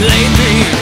lately.